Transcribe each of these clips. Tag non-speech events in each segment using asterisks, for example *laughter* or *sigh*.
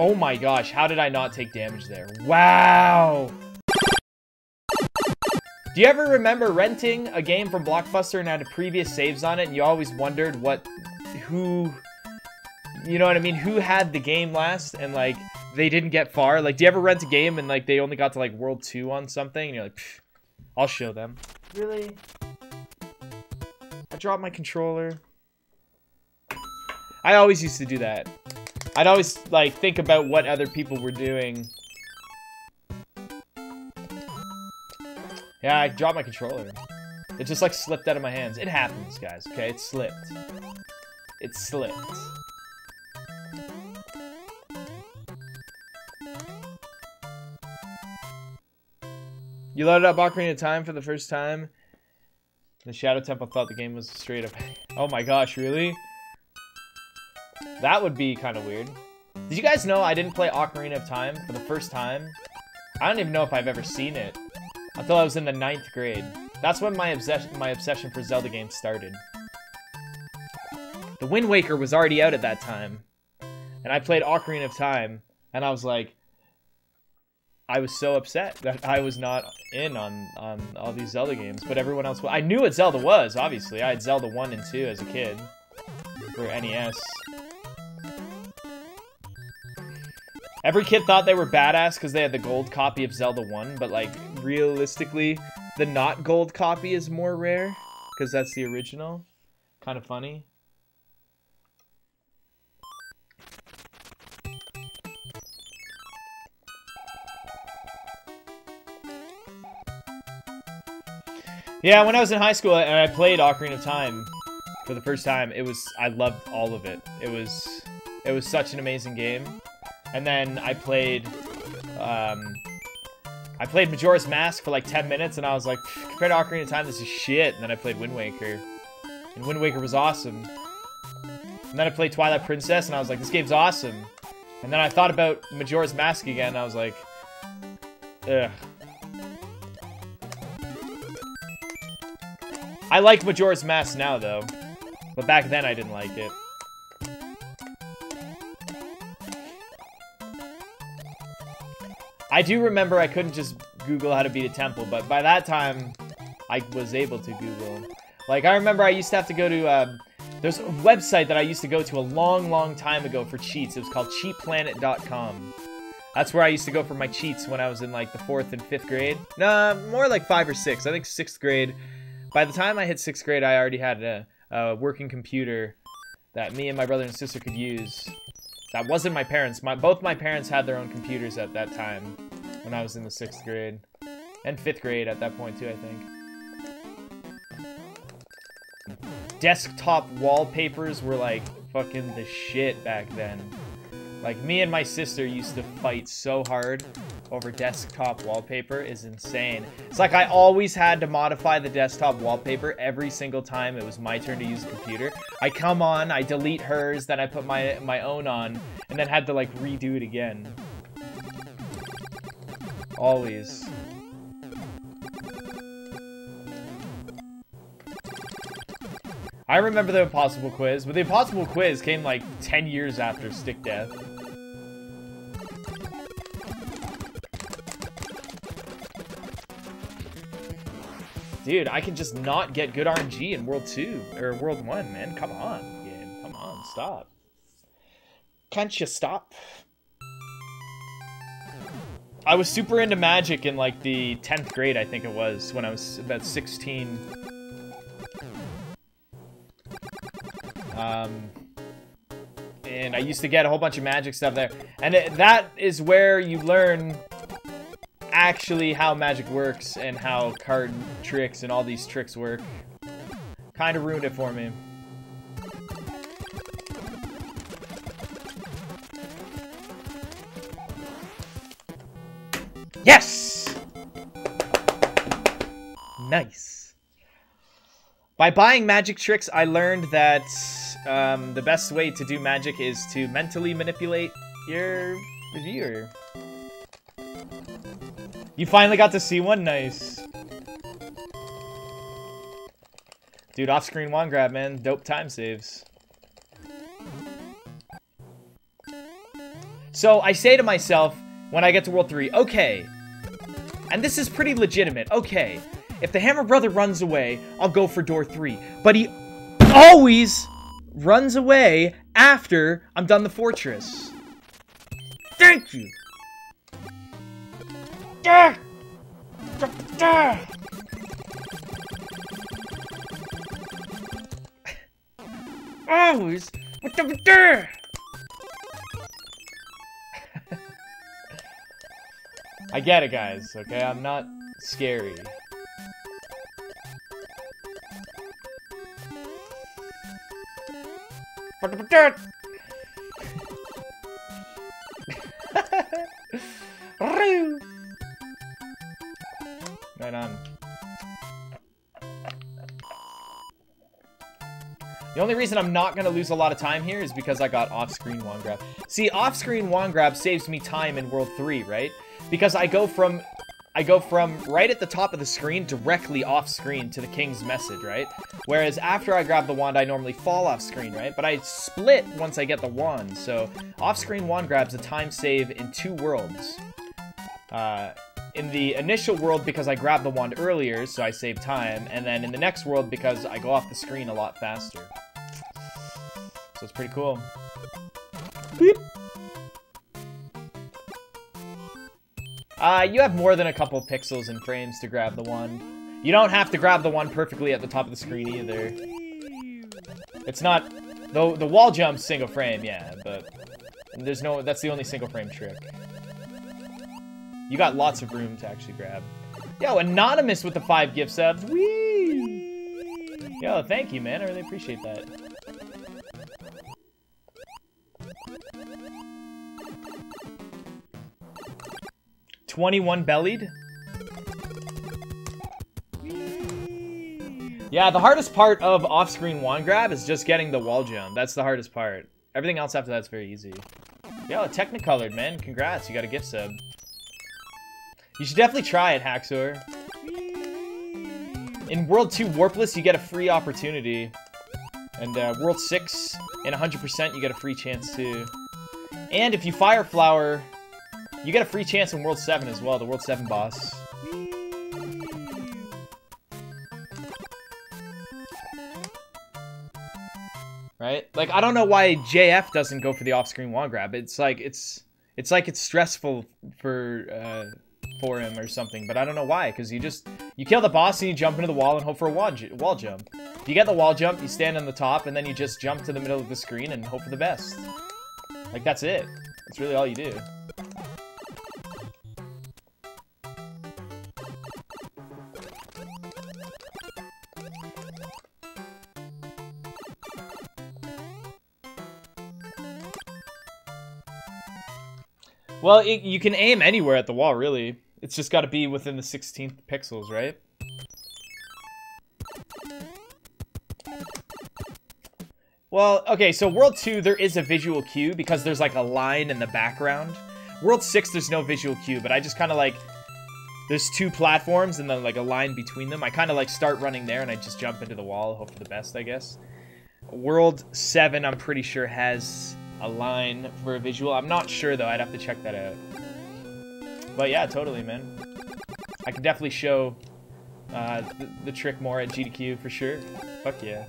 Oh my gosh, how did I not take damage there? Wow! Do you ever remember renting a game from Blockbuster and had previous saves on it and you always wondered what, who, you know what I mean, who had the game last and like they didn't get far? Like, do you ever rent a game and like they only got to like World 2 on something and you're like, I'll show them. Really? I dropped my controller. I always used to do that. I'd always, like, think about what other people were doing. Yeah, I dropped my controller. It just, like, slipped out of my hands. It happens, guys, okay? It slipped. It slipped. You loaded up Ocarina of Time for the first time. The Shadow Temple thought the game was straight up... *laughs* Oh my gosh, really? That would be kind of weird. Did you guys know I didn't play Ocarina of Time for the first time? I don't even know if I've ever seen it. Until I was in the ninth grade. That's when my obsession my obsession for Zelda games started. The Wind Waker was already out at that time. And I played Ocarina of Time, and I was like, I was so upset *laughs* that I was not in on, on all these Zelda games, but everyone else was. I knew what Zelda was, obviously. I had Zelda 1 and 2 as a kid for NES. Every kid thought they were badass because they had the gold copy of Zelda 1, but like realistically, the not gold copy is more rare because that's the original. Kind of funny. Yeah, when I was in high school and I played Ocarina of Time for the first time, it was I loved all of it. It was it was such an amazing game. And then I played, um, I played Majora's Mask for like 10 minutes, and I was like, compared to Ocarina of Time, this is shit. And then I played Wind Waker, and Wind Waker was awesome. And then I played Twilight Princess, and I was like, this game's awesome. And then I thought about Majora's Mask again, and I was like, ugh. I like Majora's Mask now, though. But back then, I didn't like it. I do remember I couldn't just Google how to beat a temple, but by that time, I was able to Google. Like, I remember I used to have to go to, um, there's a website that I used to go to a long, long time ago for cheats. It was called cheatplanet.com. That's where I used to go for my cheats when I was in, like, the fourth and fifth grade. Nah, more like five or six. I think sixth grade. By the time I hit sixth grade, I already had a, a working computer that me and my brother and sister could use. That wasn't my parents. My Both my parents had their own computers at that time when I was in the sixth grade. And fifth grade at that point too, I think. Desktop wallpapers were like fucking the shit back then. Like me and my sister used to fight so hard over desktop wallpaper is insane. It's like I always had to modify the desktop wallpaper every single time it was my turn to use the computer. I come on, I delete hers, then I put my, my own on, and then had to like redo it again. Always. I remember the Impossible Quiz, but the Impossible Quiz came like 10 years after Stick Death. Dude, I can just not get good RNG in World 2, or World 1, man. Come on, game. Come on, stop. Can't you stop? I was super into Magic in, like, the 10th grade, I think it was, when I was about 16. Um, and I used to get a whole bunch of Magic stuff there. And it, that is where you learn actually how magic works and how card tricks and all these tricks work. Kind of ruined it for me. Yes! Nice. By buying magic tricks, I learned that um, the best way to do magic is to mentally manipulate your viewer. You finally got to see one? Nice. Dude, off-screen wand grab, man. Dope time saves. So I say to myself when I get to World 3, okay, and this is pretty legitimate, okay, if the Hammer Brother runs away, I'll go for door 3. But he always runs away after I'm done the fortress. Thank you! Always with the *laughs* I get it, guys, okay? I'm not scary. right *laughs* The only reason I'm not going to lose a lot of time here is because I got off-screen wand grab. See, off-screen wand grab saves me time in World 3, right? Because I go from I go from right at the top of the screen directly off screen to the king's message, right? Whereas after I grab the wand, I normally fall off screen, right? But I split once I get the wand, so off screen wand grab's a time save in two worlds. Uh, in the initial world because I grabbed the wand earlier, so I save time, and then in the next world because I go off the screen a lot faster. So it's pretty cool. Beep. Uh, you have more than a couple pixels and frames to grab the wand. You don't have to grab the wand perfectly at the top of the screen either. It's not... The, the wall jump's single frame, yeah, but... There's no... That's the only single frame trick. You got lots of room to actually grab. Yo, Anonymous with the five gift subs. Whee! Yo, thank you, man. I really appreciate that. 21 bellied. Yeah, the hardest part of off-screen wand grab is just getting the wall jump. That's the hardest part. Everything else after that's very easy. Yo, Technicolored, man. Congrats, you got a gift sub. You should definitely try it, Haxor. In World 2 Warpless, you get a free opportunity. And uh, World 6, in 100%, you get a free chance too. And if you Fire Flower you get a free chance in World 7 as well, the World 7 boss. Right? Like, I don't know why JF doesn't go for the off-screen wand grab. It's like, it's... It's like it's stressful for, uh, for him or something, but I don't know why, because you just... You kill the boss and you jump into the wall and hope for a wall, wall jump. If you get the wall jump, you stand on the top, and then you just jump to the middle of the screen and hope for the best. Like, that's it. That's really all you do. Well, it, you can aim anywhere at the wall, really. It's just got to be within the 16th pixels, right? Well, okay, so World 2, there is a visual cue because there's like a line in the background. World 6, there's no visual cue, but I just kind of like... There's two platforms and then like a line between them. I kind of like start running there and I just jump into the wall, hope for the best, I guess. World 7, I'm pretty sure, has a line for a visual. I'm not sure, though. I'd have to check that out. But yeah, totally, man. I can definitely show uh, the, the, trick more at GDQ for sure. Fuck yeah.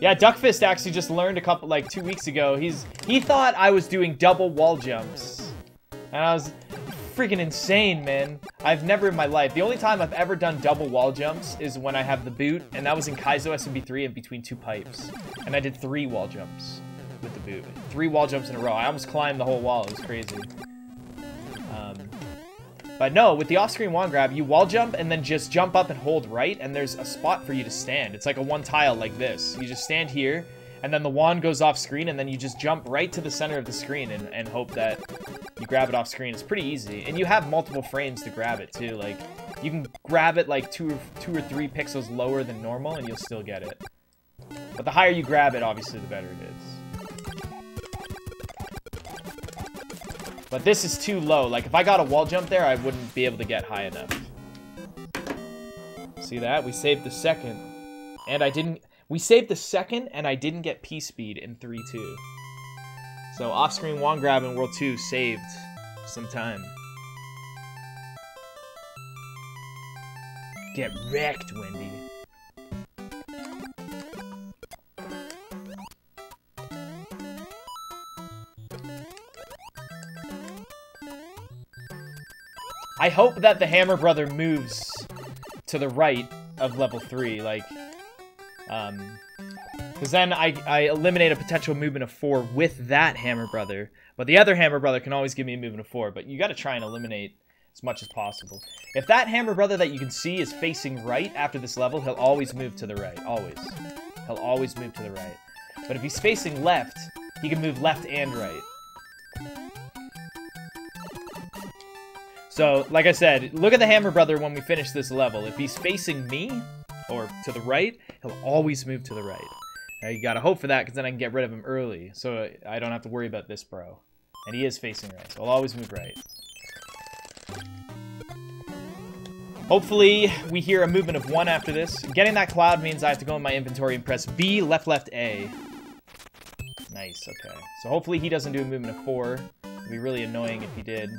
Yeah, Duckfist actually just learned a couple, like, two weeks ago. He's He thought I was doing double wall jumps. And I was freaking insane, man. I've never in my life. The only time I've ever done double wall jumps is when I have the boot, and that was in Kaizo SMB3 in between two pipes. And I did three wall jumps with the boot. Three wall jumps in a row. I almost climbed the whole wall. It was crazy. Um, but no, with the off-screen wand grab, you wall jump and then just jump up and hold right, and there's a spot for you to stand. It's like a one tile like this. You just stand here, and then the wand goes off screen, and then you just jump right to the center of the screen and, and hope that you grab it off screen. It's pretty easy. And you have multiple frames to grab it, too. Like, you can grab it, like, two or, two or three pixels lower than normal, and you'll still get it. But the higher you grab it, obviously, the better it is. But this is too low. Like, if I got a wall jump there, I wouldn't be able to get high enough. See that? We saved the second. And I didn't... We saved the second, and I didn't get P-Speed in 3-2. So off-screen wand grab in World 2 saved some time. Get wrecked, Wendy. I hope that the Hammer Brother moves to the right of level 3, like, um, because then I, I eliminate a potential movement of 4 with that Hammer Brother, but the other Hammer Brother can always give me a movement of 4, but you gotta try and eliminate as much as possible. If that Hammer Brother that you can see is facing right after this level, he'll always move to the right, always. He'll always move to the right. But if he's facing left, he can move left and right. So, like I said, look at the Hammer Brother when we finish this level. If he's facing me, or to the right, he'll always move to the right. Now, you gotta hope for that, because then I can get rid of him early, so I don't have to worry about this bro. And he is facing right, so I'll always move right. Hopefully, we hear a movement of one after this. Getting that cloud means I have to go in my inventory and press B, left, left, A. Nice, okay. So hopefully he doesn't do a movement of four. It'd be really annoying if he did.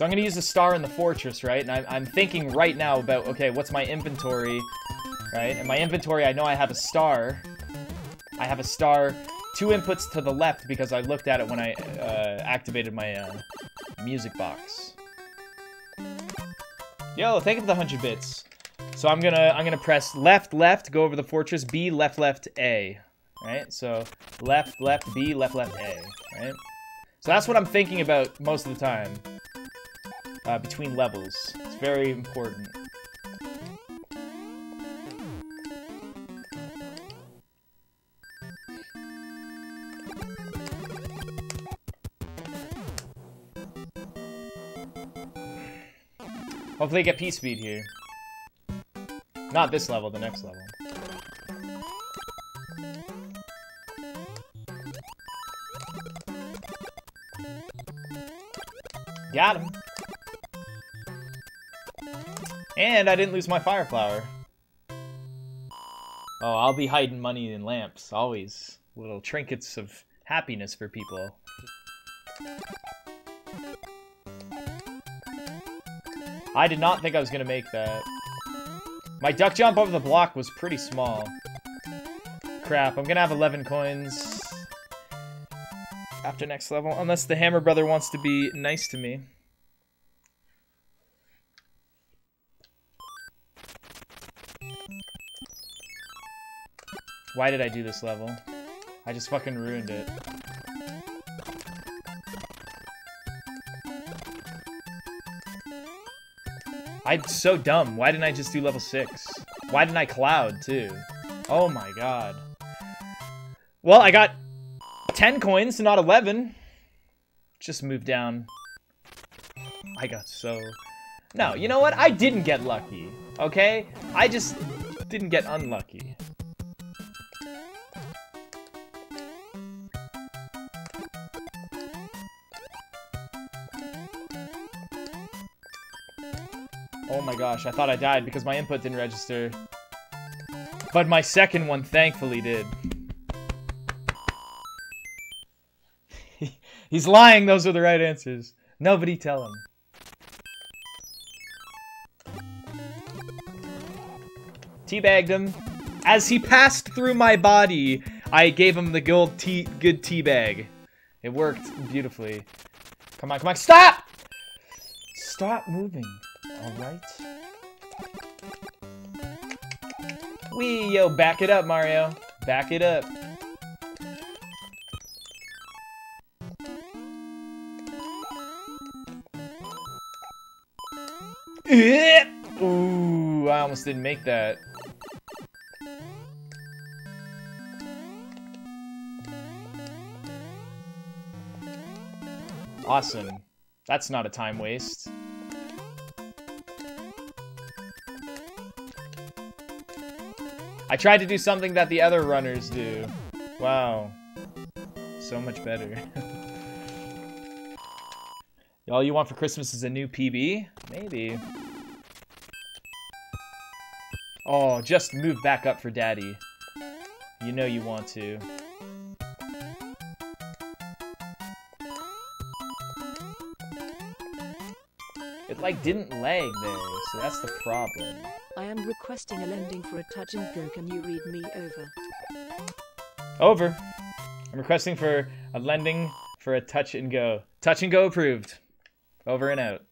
So I'm going to use a star in the fortress, right? And I'm, I'm thinking right now about, okay, what's my inventory, right? And my inventory, I know I have a star. I have a star, two inputs to the left because I looked at it when I uh, activated my uh, music box. Yo, thank you for the 100 bits. So I'm gonna I'm gonna press left left go over the fortress B left left A, right? So left left B left left A, right? So that's what I'm thinking about most of the time uh, between levels. It's very important. Hopefully get P-Speed here. Not this level, the next level. Got him. And I didn't lose my fire flower. Oh, I'll be hiding money in lamps, always. Little trinkets of happiness for people. I did not think I was going to make that. My duck jump over the block was pretty small. Crap, I'm going to have 11 coins after next level. Unless the Hammer Brother wants to be nice to me. Why did I do this level? I just fucking ruined it. I'm so dumb. Why didn't I just do level 6? Why didn't I cloud, too? Oh my god. Well, I got 10 coins, not 11. Just move down. I got so... No, you know what? I didn't get lucky, okay? I just didn't get unlucky. Oh my gosh, I thought I died because my input didn't register. But my second one thankfully did. *laughs* He's lying, those are the right answers. Nobody tell him. Teabagged him. As he passed through my body, I gave him the gold tea good teabag. It worked beautifully. Come on, come on, stop! Stop moving. Alright. Wee, yo, back it up, Mario. Back it up. Ooh, I almost didn't make that. Awesome. That's not a time waste. I tried to do something that the other runners do. Wow. So much better. *laughs* All you want for Christmas is a new PB? Maybe. Oh, just move back up for daddy. You know you want to. It like didn't lag there, so that's the problem. I am requesting a lending for a touch and go. Can you read me over? Over. I'm requesting for a lending for a touch and go. Touch and go approved. Over and out.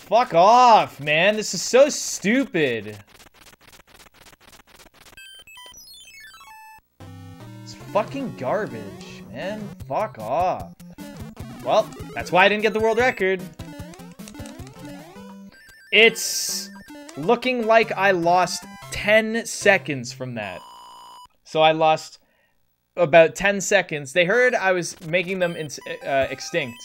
Fuck off, man. This is so stupid. It's fucking garbage, man. Fuck off. Well, that's why I didn't get the world record. It's looking like I lost 10 seconds from that. So I lost about 10 seconds. They heard I was making them uh, extinct.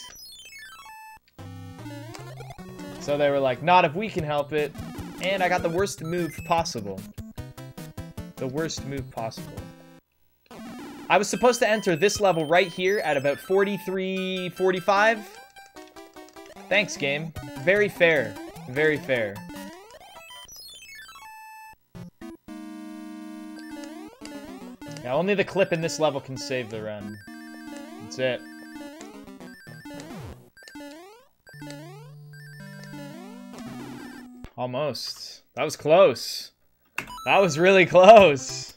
So they were like, not if we can help it. And I got the worst move possible. The worst move possible. I was supposed to enter this level right here at about 43, 45. Thanks, game. Very fair. Very fair. Yeah, only the clip in this level can save the run. That's it. Almost. That was close. That was really close.